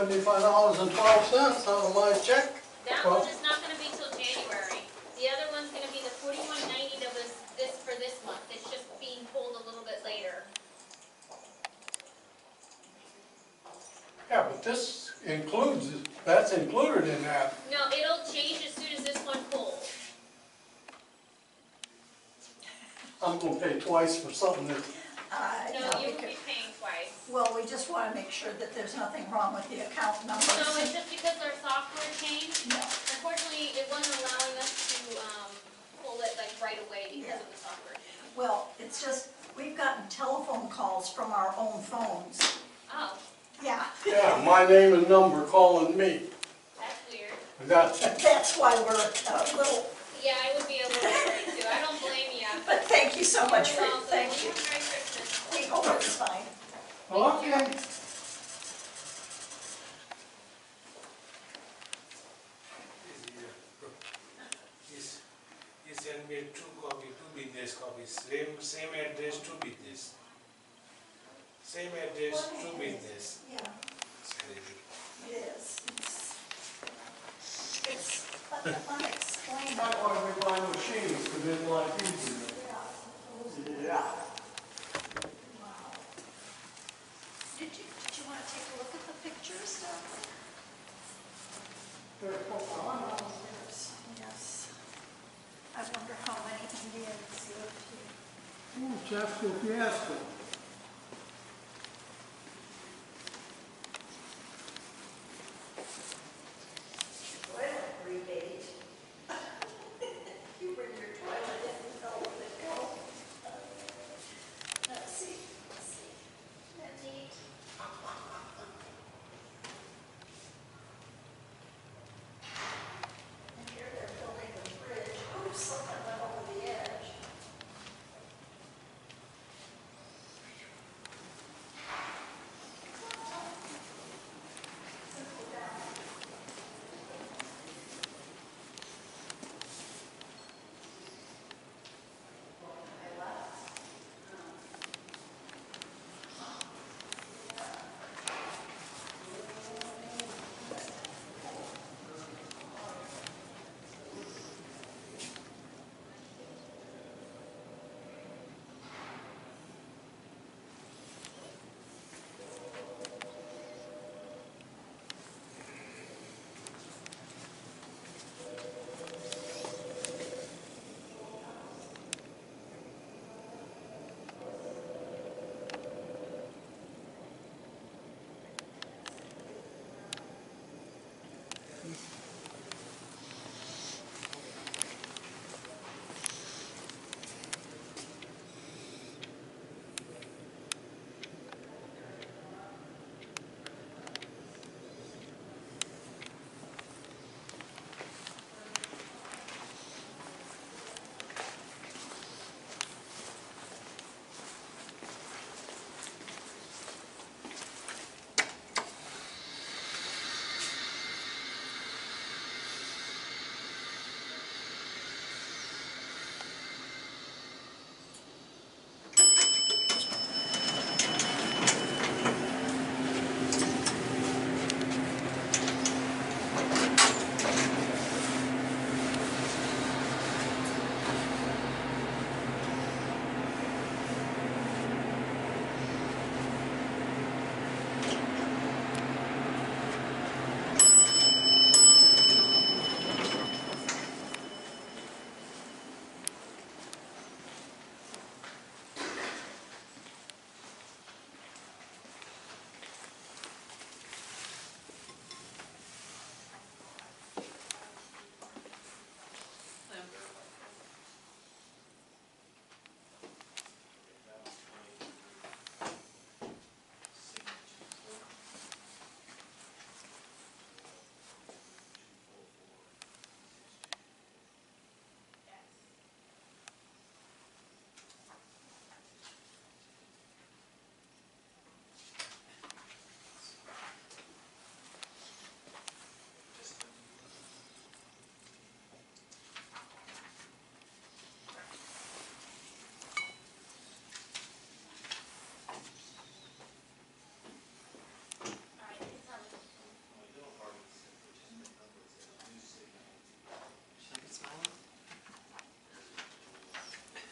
seventy-five dollars and twelve cents out of my check. That Well- one is not gonna be till January. The other one's gonna be the forty-one ninety that was this, for this month. It's just being pulled a little bit later. Yeah, but this includes, that's included in that. No, it'll change as soon as this one pulls. I'm gonna pay twice for something that, Uh, No, no, you will be paying twice. Well, we just want to make sure that there's nothing wrong with the account numbers. No, it's just because our software changed. No. Unfortunately, it wasn't allowing us to, um, pull it like right away because of the software change. Well, it's just, we've gotten telephone calls from our own phones. Oh, Yeah, yeah, my name and number calling me. that's weird. That's, that's why we're a little, Yeah, I would be a little worried too. I don't blame you. but thank you so much for, Un ciasco.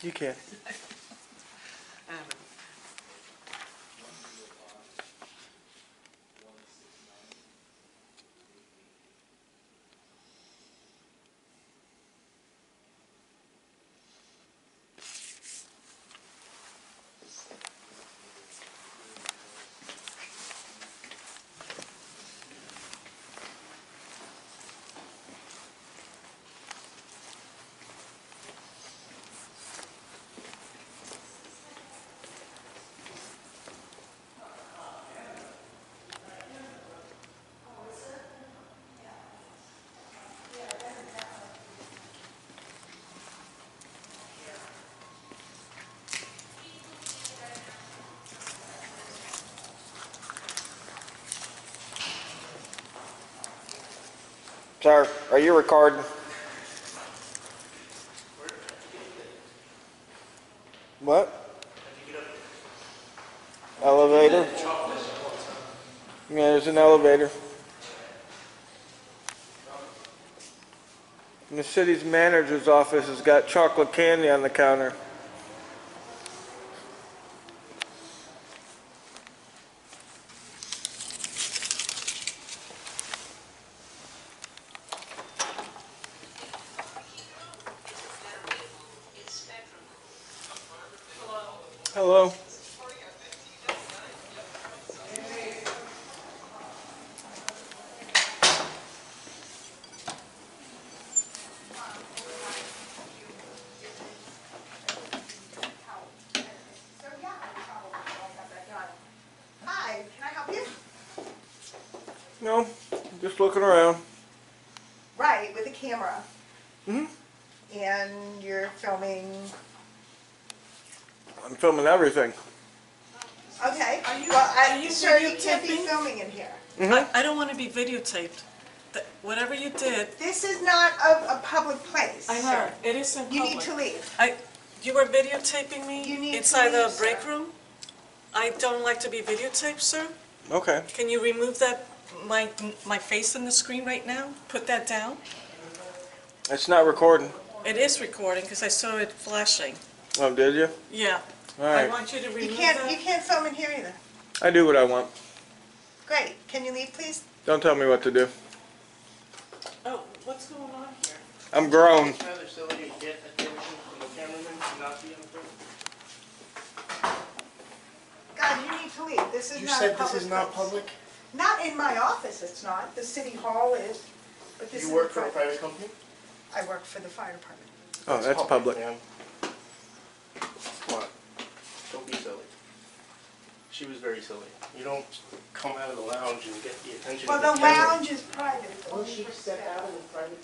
You can. Sir, are you recording? What? Elevator? Yeah, there's an elevator. And the city's manager's office has got chocolate candy on the counter. Hello. So, yeah, I probably all got that done. Hi, can I help you? No, just looking around. Right, with a camera. hmm And you're filming, filming everything. okay. Are you- Well, are I'm you sure you can't be videotaping? filming in here. hmm I, I don't want to be videotaped. Th- Whatever you did, This is not a, a public place. I know, it is in You need public. to leave. I, you were videotaping me You need to inside the leave, sir. break room? I don't like to be videotaped, sir. Okay. Can you remove that, my, my face in the screen right now? Put that down? It's not recording. It is recording because I saw it flashing. Oh, did you? Yeah. All I right. want you to You remove can't, you that. can't film in here either. I do what I want. Great, can you leave, please? Don't tell me what to do. Oh, what's going on here? I'm grown. It's rather silly to get attention from the cameraman and not be on film. God, you need to leave. This is You not a said public this is not place. public? Not in my office, it's not. The city hall is, but this is You work for a private. private company? I work for the fire department. Oh, that's public. man. Come on, don't be silly. She was very silly. You don't come out of the lounge and get the attention Well, of the the camera. lounge is private. It's Well, only she for stepped staff. out of the private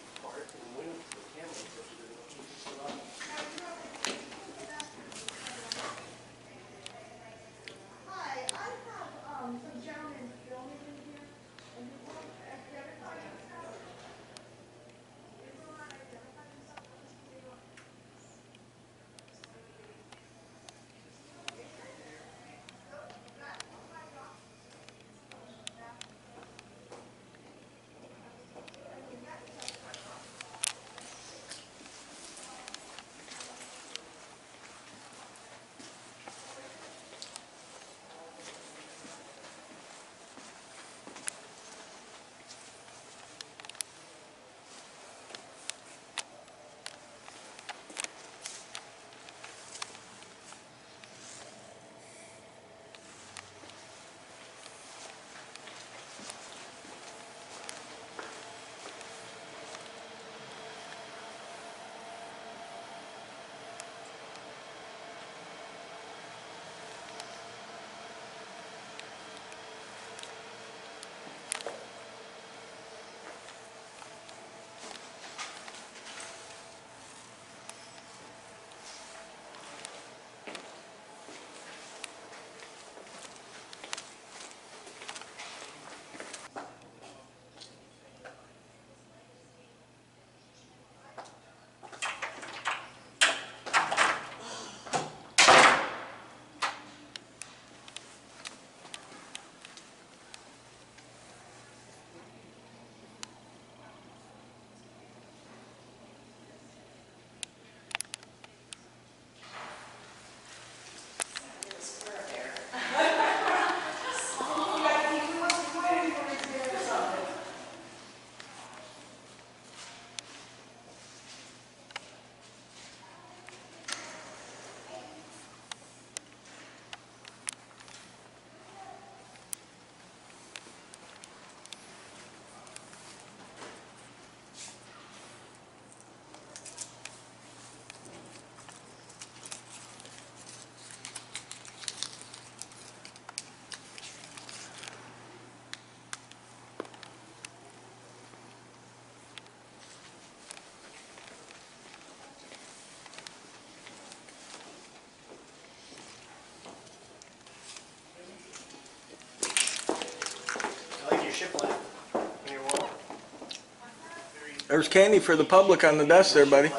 There's candy for the public on the desk there, buddy.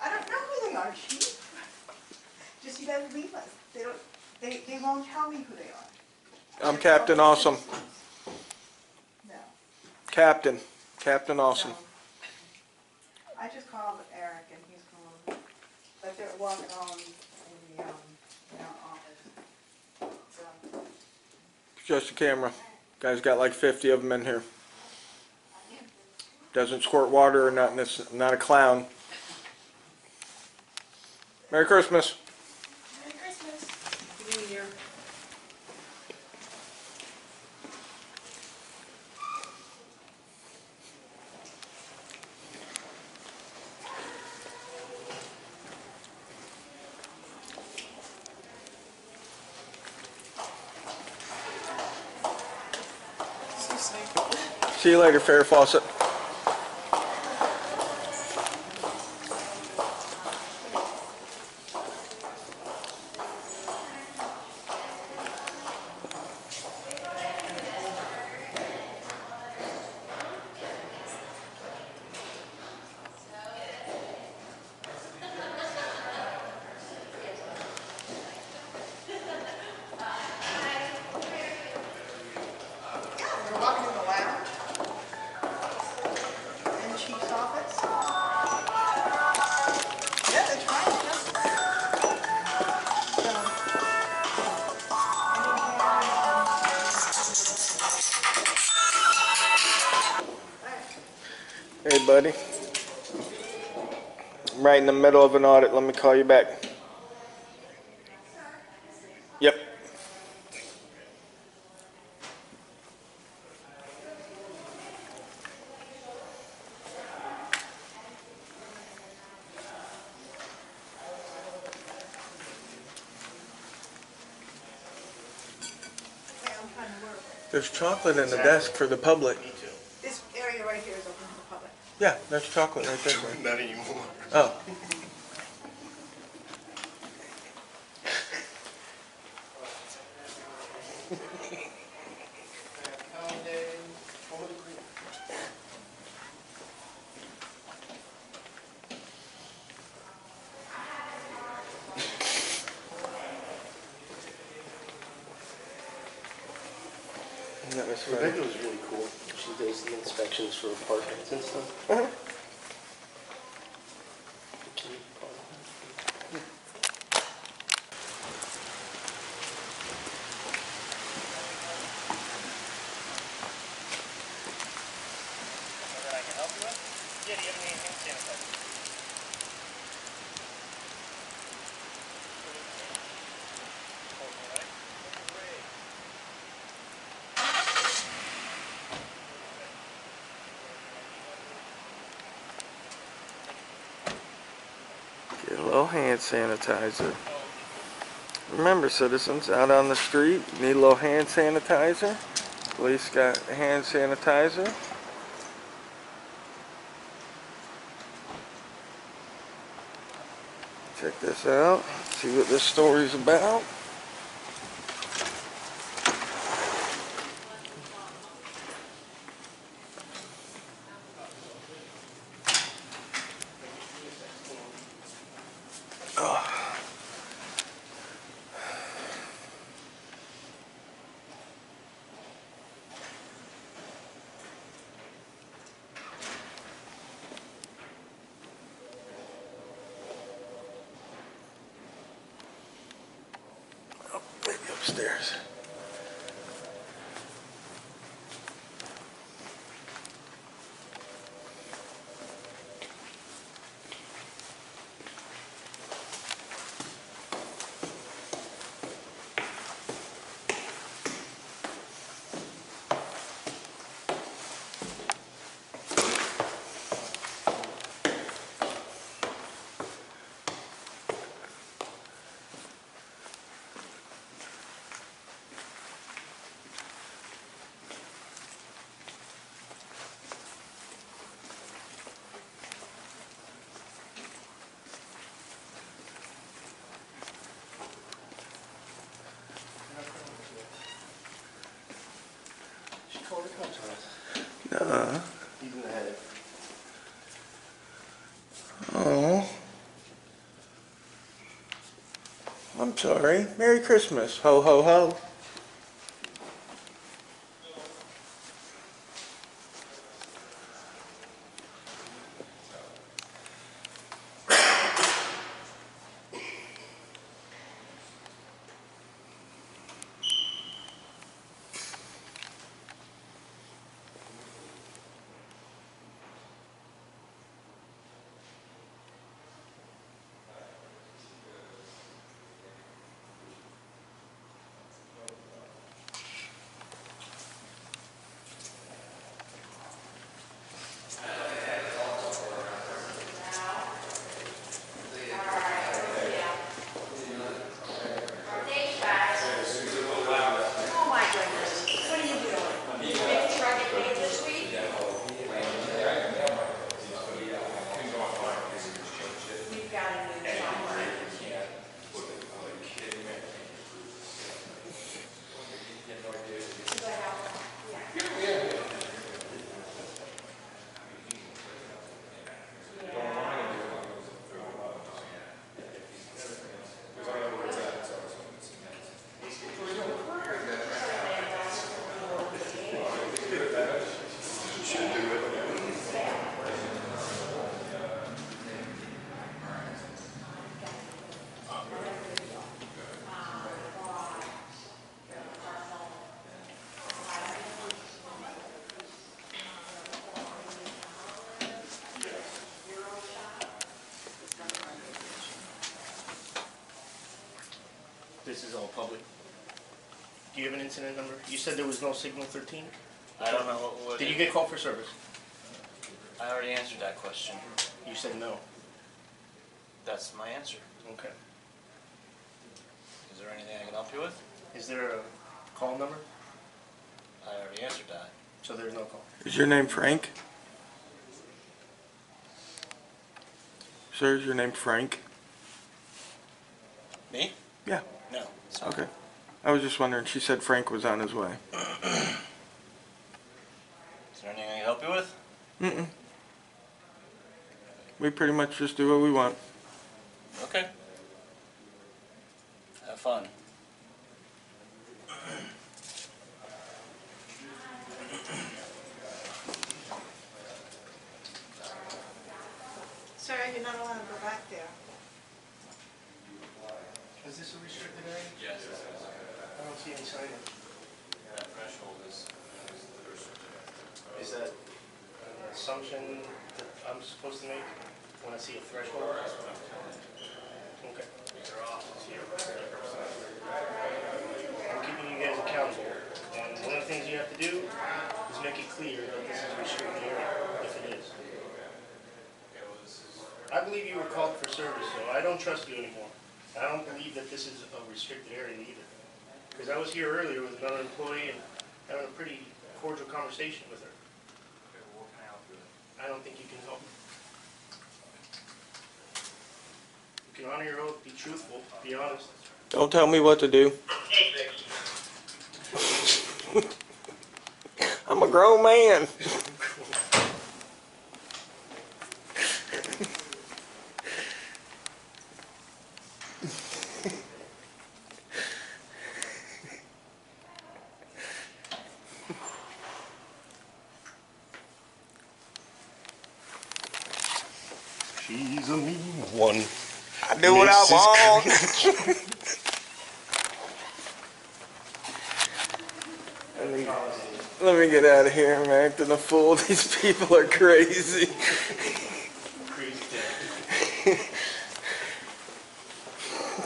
I don't know who they are, chief. Guys leave us. They don't, they, they won't tell me who they are. I'm Captain Awesome. No. Captain. Captain Awesome. I just called Eric and he's calling, but they're walking on in the, um, in our office. So, Just a camera. Guy's got like 50 of them in here. Doesn't squirt water or nothing. It's not a clown. Merry Christmas. See you later, Farrah Fawcett. Hey, buddy. I'm right in the middle of an audit. Let me call you back. Yep. There's chocolate in the desk for the public. Me too. This area right here is open to the public. Yeah, that's chocolate right there. buddy. Not anymore. Oh. That was fun. Rebecca was really cool. She does the inspections for apartments and stuff. Sanitizer. Remember, citizens, out on the street, need a little hand sanitizer. Police got hand sanitizer. Check this out. See what this story's about. Upstairs. Nah. He's in the head. Oh. I'm sorry. Merry Christmas. Ho, ho, ho. Oh my goodness, what are you doing? You making sure I get paid this week? We've got a new somewhere. Should I help? Yeah. This is all public. Do you have an incident number? You said there was no signal 13? I don't know what would. Did you get called for service? I already answered that question. You said no. That's my answer. Okay. Is there anything I can help you with? Is there a call number? I already answered that. So there's no call. Is your name Frank? Sir, is your name Frank? Me? Yeah. No. Okay. I was just wondering. She said Frank was on his way. Is there anything I can help you with? Mm-mm. We pretty much just do what we want. Okay. Have fun. Sir, you're not allowed to go back there. Is this a restricted area? Yes. I don't see any signage. That threshold is. Is that an assumption that I'm supposed to make when I see a threshold? Okay. I'm keeping you guys accountable, and one of the things you have to do is make it clear that this is a restricted area, if it is. I believe you were called for service, so I don't trust you anymore. I don't believe that this is a restricted area either. Because I was here earlier with another employee and having a pretty cordial conversation with her. I don't think you can help. me. You can honor your oath, be truthful, be honest. Don't tell me what to do. I'm a grown man. She's a mean one. I do what I Let me, let me get out of here. I'm acting a fool. These people are crazy. Crazy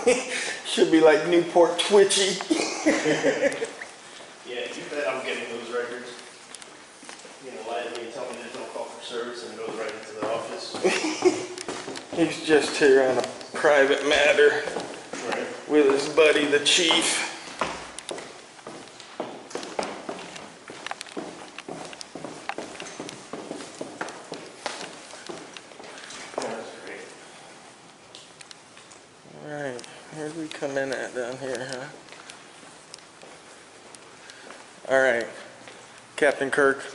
Should be like Newport Twitchy. Yeah, you bet I'm getting those records. You know, lie to me and tell me there's no call for service and it goes right into the office. He's just here on a private matter Right. with his buddy, the chief. All right, where'd we come in at down here, huh? All right. Captain Kirk, over and out.